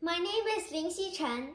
My name is Lin Xichen.